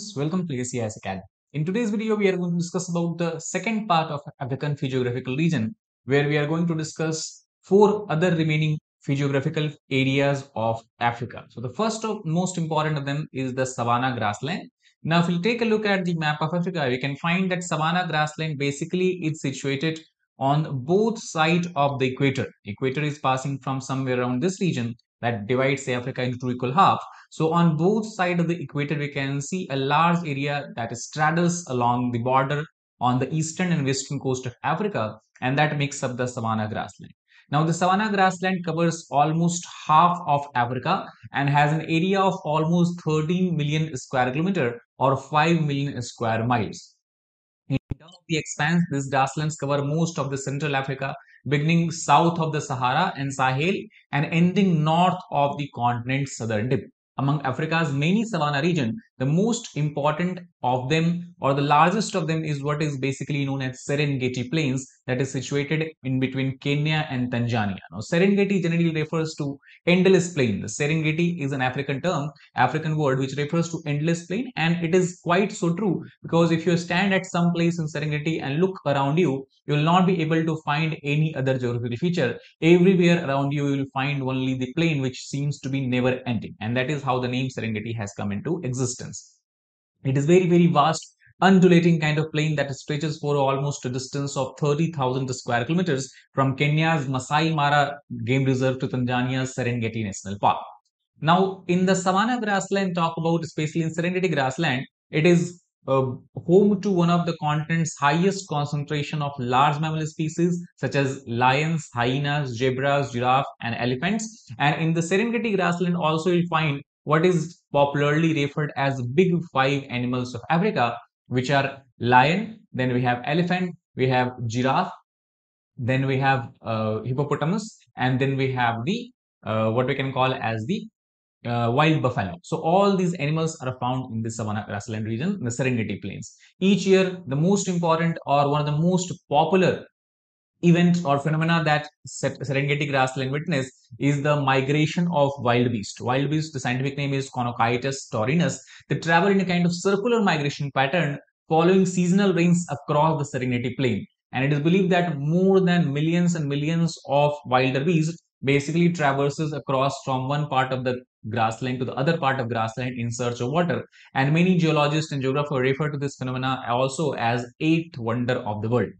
welcome to ACIS Academy. In today's video, we are going to discuss about the second part of African physiographical region, where we are going to discuss four other remaining physiographical areas of Africa. So the first of most important of them is the savanna grassland. Now, if we take a look at the map of Africa, we can find that savanna grassland basically is situated on both sides of the equator. Equator is passing from somewhere around this region that divides Africa into two equal half. So on both sides of the equator, we can see a large area that straddles along the border on the eastern and western coast of Africa, and that makes up the savanna grassland. Now, the savanna grassland covers almost half of Africa and has an area of almost 13 million square kilometer or 5 million square miles. In terms of the expanse, these grasslands cover most of the Central Africa, beginning south of the Sahara and Sahel and ending north of the continent's southern tip. Among Africa's many savanna region, the most important of them or the largest of them is what is basically known as Serengeti Plains that is situated in between Kenya and Tanzania. Now, Serengeti generally refers to endless plain. The Serengeti is an African term, African word which refers to endless plain and it is quite so true because if you stand at some place in Serengeti and look around you, you will not be able to find any other geographical feature. Everywhere around you, you will find only the plain which seems to be never ending and that is how the name Serengeti has come into existence. It is very, very vast, undulating kind of plain that stretches for almost a distance of 30,000 square kilometers from Kenya's Masai Mara Game Reserve to Tanzania's Serengeti National Park. Now, in the savanna grassland, talk about especially in Serengeti grassland, it is uh, home to one of the continent's highest concentration of large mammal species such as lions, hyenas, zebras, giraffe, and elephants. And in the Serengeti grassland, also you'll find what is popularly referred as big five animals of Africa, which are lion, then we have elephant, we have giraffe, then we have uh, hippopotamus, and then we have the uh, what we can call as the uh, wild buffalo. So all these animals are found in the savanna grassland region, in the Serengeti plains. Each year, the most important or one of the most popular event or phenomena that Serengeti grassland witness is the migration of wild beast. Wild beast, the scientific name is Connochaetes taurinus. They travel in a kind of circular migration pattern following seasonal rains across the Serengeti plain. And it is believed that more than millions and millions of wildebeest basically traverses across from one part of the grassland to the other part of grassland in search of water. And many geologists and geographers refer to this phenomena also as eighth wonder of the world.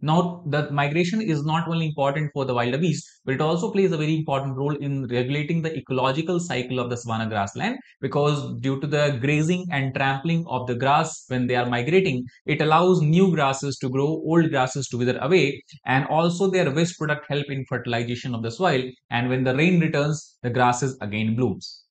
Now, the migration is not only important for the wildebeest, but it also plays a very important role in regulating the ecological cycle of the savanna grassland because due to the grazing and trampling of the grass when they are migrating, it allows new grasses to grow, old grasses to wither away, and also their waste product help in fertilization of the soil. And when the rain returns, the grasses again blooms.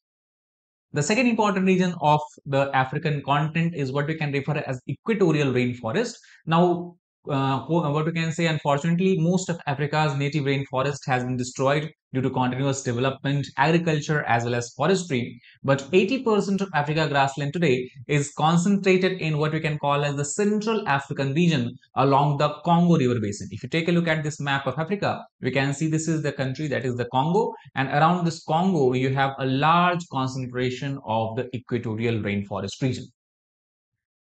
The second important region of the African continent is what we can refer as equatorial rainforest. Now, uh, what we can say, unfortunately, most of Africa's native rainforest has been destroyed due to continuous development, agriculture, as well as forestry. But 80% of Africa grassland today is concentrated in what we can call as the Central African region along the Congo River Basin. If you take a look at this map of Africa, we can see this is the country that is the Congo. And around this Congo, you have a large concentration of the equatorial rainforest region.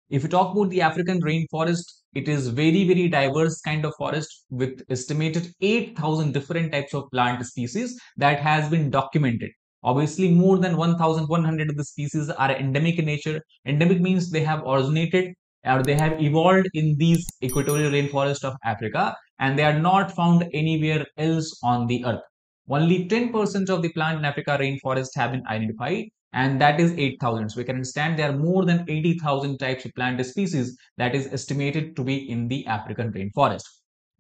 If you talk about the African rainforest, it is very, very diverse kind of forest with estimated 8,000 different types of plant species that has been documented. Obviously, more than 1,100 of the species are endemic in nature. Endemic means they have originated or they have evolved in these equatorial rainforest of Africa and they are not found anywhere else on the earth. Only 10% of the plant in Africa rainforest have been identified and that is 8000 so we can understand there are more than 80000 types of plant species that is estimated to be in the african rainforest.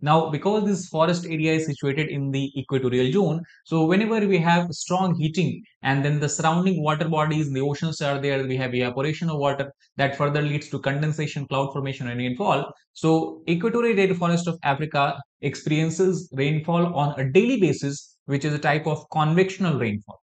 Now because this forest area is situated in the equatorial zone so whenever we have strong heating and then the surrounding water bodies the oceans are there we have evaporation of water that further leads to condensation cloud formation and rainfall. So equatorial rainforest of africa experiences rainfall on a daily basis which is a type of convectional rainfall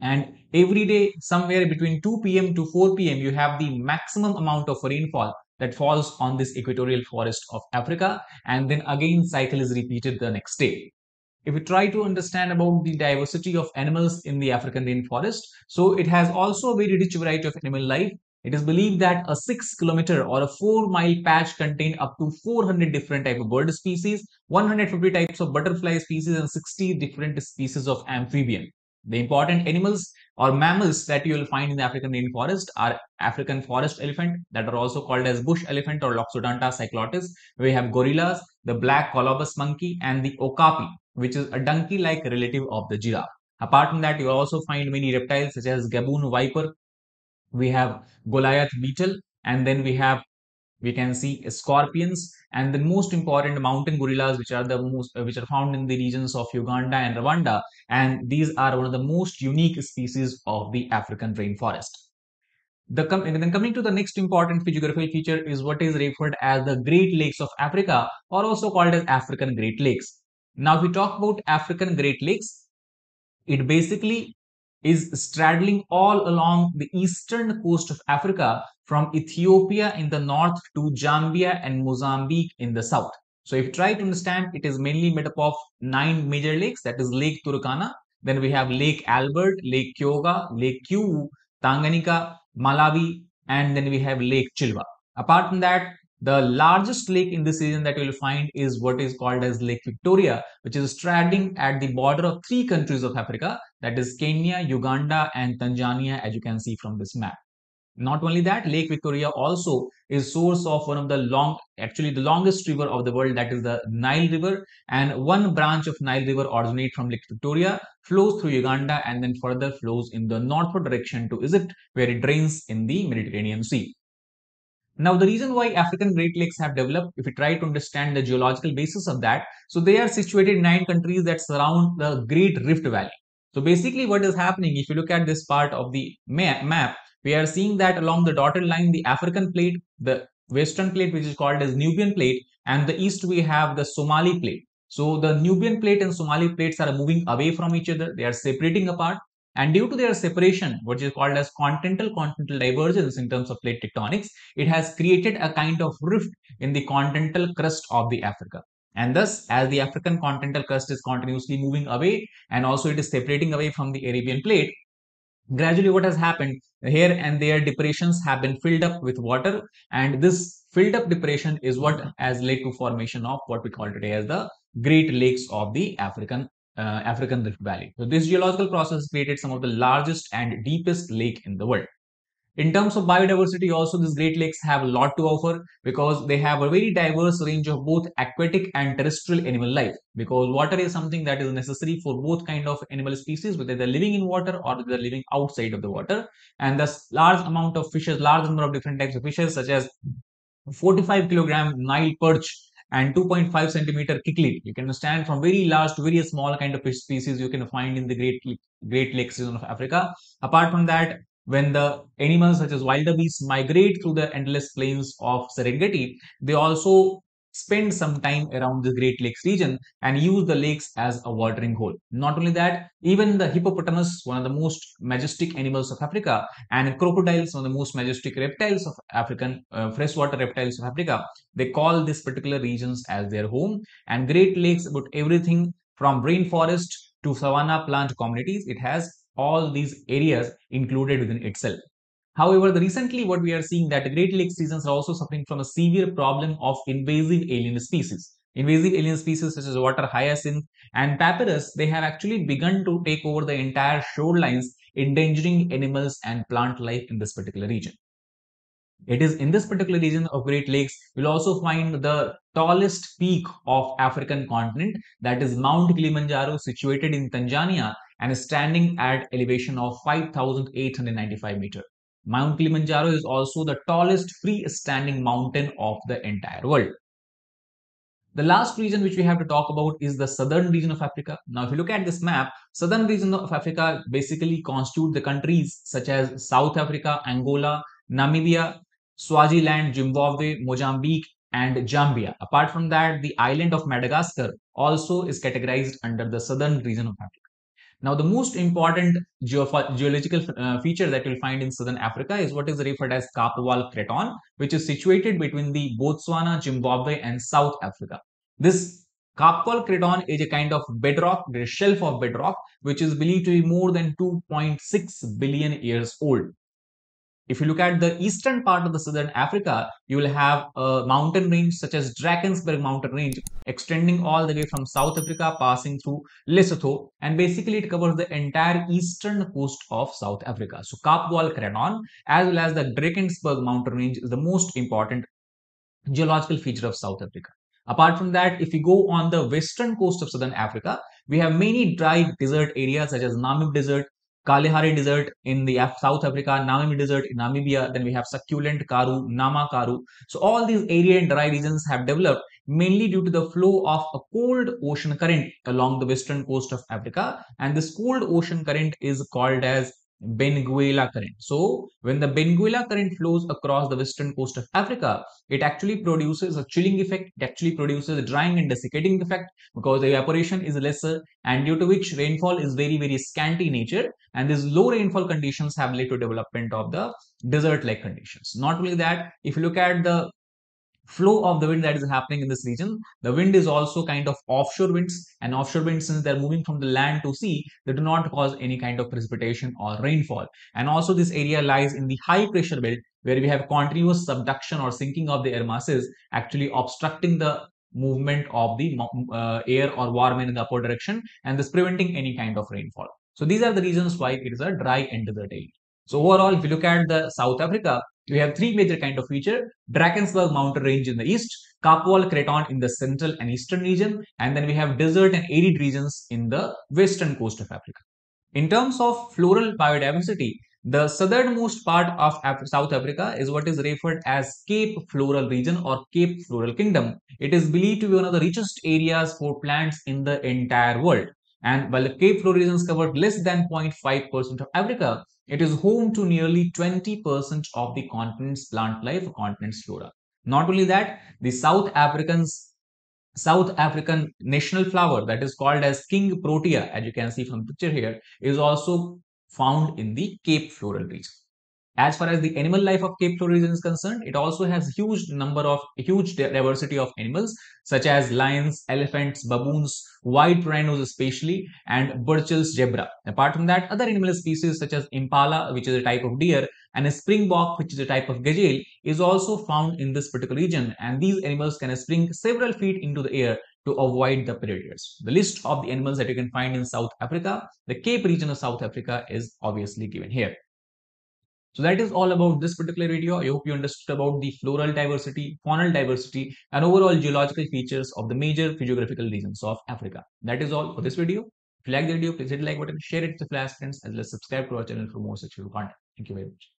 and every day somewhere between 2 p.m. to 4 p.m. you have the maximum amount of rainfall that falls on this equatorial forest of Africa and then again cycle is repeated the next day. If we try to understand about the diversity of animals in the African rainforest, so it has also a very rich variety of animal life It is believed that a 6 kilometer or a 4 mile patch contained up to 400 different type of bird species, 150 types of butterfly species and 60 different species of amphibian. The important animals or mammals that you will find in the African rainforest are African forest elephant that are also called as bush elephant or Loxodonta cyclotis. We have gorillas, the black colobus monkey and the okapi which is a donkey-like relative of the giraffe. Apart from that, you also find many reptiles such as gaboon viper. We have Goliath beetle and then we have we can see scorpions and the most important mountain gorillas which are the most uh, which are found in the regions of Uganda and Rwanda and these are one of the most unique species of the African rainforest. The com then coming to the next important physiographical feature is what is referred as the Great Lakes of Africa or also called as African Great Lakes. Now if we talk about African Great Lakes, it basically is straddling all along the eastern coast of Africa from Ethiopia in the north to Zambia and Mozambique in the south. So if you try to understand, it is mainly made up of nine major lakes, that is Lake Turkana, then we have Lake Albert, Lake Kyoga, Lake Kivu, Tanganyika, Malawi, and then we have Lake Chilwa. Apart from that, the largest lake in this region that you will find is what is called as Lake Victoria, which is straddling at the border of three countries of Africa, that is Kenya, Uganda, and Tanzania, as you can see from this map. Not only that, Lake Victoria also is source of one of the long, actually the longest river of the world, that is the Nile River. And one branch of Nile River originates from Lake Victoria, flows through Uganda, and then further flows in the northward direction to Egypt, where it drains in the Mediterranean Sea. Now, the reason why African Great Lakes have developed, if we try to understand the geological basis of that, so they are situated in nine countries that surround the Great Rift Valley. So basically what is happening, if you look at this part of the map, we are seeing that along the dotted line, the African plate, the western plate, which is called as Nubian plate, and the east we have the Somali plate. So the Nubian plate and Somali plates are moving away from each other. They are separating apart. And due to their separation, which is called as continental-continental divergence in terms of plate tectonics, it has created a kind of rift in the continental crust of the Africa. And thus, as the African continental crust is continuously moving away and also it is separating away from the Arabian plate, gradually what has happened? Here and there depressions have been filled up with water and this filled up depression is what has led to formation of what we call today as the great lakes of the african uh, african rift valley. So this geological process created some of the largest and deepest lake in the world in terms of biodiversity, also these Great Lakes have a lot to offer because they have a very diverse range of both aquatic and terrestrial animal life. Because water is something that is necessary for both kind of animal species, whether they're living in water or they're living outside of the water. And thus large amount of fishes, large number of different types of fishes such as 45 kilogram Nile perch and 2.5 centimeter cichlid. You can understand from very large to very small kind of fish species you can find in the Great Great Lakes region of Africa. Apart from that, when the animals such as wildebeest migrate through the endless plains of Serengeti, they also spend some time around the Great Lakes region and use the lakes as a watering hole. Not only that, even the hippopotamus, one of the most majestic animals of Africa, and crocodiles, one of the most majestic reptiles of African uh, freshwater reptiles of Africa, they call these particular regions as their home. And Great Lakes, about everything from rainforest to savanna plant communities, it has all these areas included within itself. However, the recently what we are seeing that Great Lakes regions are also suffering from a severe problem of invasive alien species. Invasive alien species such as water hyacinth and papyrus, they have actually begun to take over the entire shorelines, endangering animals and plant life in this particular region. It is in this particular region of Great Lakes, you'll also find the tallest peak of African continent, that is Mount Kilimanjaro, situated in Tanzania, and is standing at elevation of 5,895 meter. Mount Kilimanjaro is also the tallest freestanding mountain of the entire world. The last region which we have to talk about is the southern region of Africa. Now, if you look at this map, southern region of Africa basically constitute the countries such as South Africa, Angola, Namibia, Swaziland, Zimbabwe, Mozambique, and Zambia. Apart from that, the island of Madagascar also is categorized under the southern region of Africa. Now, the most important geological uh, feature that you'll find in southern Africa is what is referred as Kaapvaal Craton, which is situated between the Botswana, Zimbabwe, and South Africa. This Kaapvaal Craton is a kind of bedrock, the shelf of bedrock, which is believed to be more than 2.6 billion years old. If you look at the eastern part of the southern Africa, you will have a mountain range such as Drakensberg mountain range extending all the way from South Africa passing through Lesotho and basically it covers the entire eastern coast of South Africa. So Kaapvaal Craton as well as the Drakensberg mountain range is the most important geological feature of South Africa. Apart from that, if you go on the western coast of southern Africa, we have many dry desert areas such as Namib Desert, Kalahari Desert in the South Africa, Namib Desert in Namibia, then we have succulent Karoo, Nama Karoo. So all these area and dry regions have developed mainly due to the flow of a cold ocean current along the western coast of Africa and this cold ocean current is called as Benguela current. So when the Benguela current flows across the western coast of Africa, it actually produces a chilling effect. It actually produces a drying and desiccating effect because the evaporation is lesser and due to which rainfall is very, very scanty nature. And these low rainfall conditions have led to development of the desert-like conditions. Not only that, if you look at the flow of the wind that is happening in this region. The wind is also kind of offshore winds and offshore winds since they're moving from the land to sea, they do not cause any kind of precipitation or rainfall. And also this area lies in the high pressure belt where we have continuous subduction or sinking of the air masses actually obstructing the movement of the uh, air or warm air in the upward direction and thus preventing any kind of rainfall. So these are the reasons why it is a dry and desert area. So overall, if you look at the South Africa, we have three major kind of feature. Drakensberg mountain range in the east, Kaapvaal Craton in the central and eastern region, and then we have desert and arid regions in the western coast of Africa. In terms of floral biodiversity, the southernmost part of South Africa is what is referred as Cape Floral Region or Cape Floral Kingdom. It is believed to be one of the richest areas for plants in the entire world. And while the Cape Floral regions covered less than 0.5% of Africa, it is home to nearly 20% of the continent's plant life, continent's flora. Not only that, the South Africans South African national flower that is called as King Protea, as you can see from the picture here, is also found in the Cape Floral region. As far as the animal life of Cape Floral region is concerned, it also has huge number of huge diversity of animals such as lions, elephants, baboons, white rhinos especially, and Burchell's zebra. Apart from that, other animal species such as impala, which is a type of deer, and a springbok, which is a type of gazelle, is also found in this particular region. And these animals can spring several feet into the air to avoid the predators. The list of the animals that you can find in South Africa, the Cape region of South Africa is obviously given here. So that is all about this particular video. I hope you understood about the floral diversity, faunal diversity, and overall geological features of the major physiographical regions of Africa. That is all for this video. If you like the video, please hit the like button, share it with your friends, as well as subscribe to our channel for more such content. Thank you very much.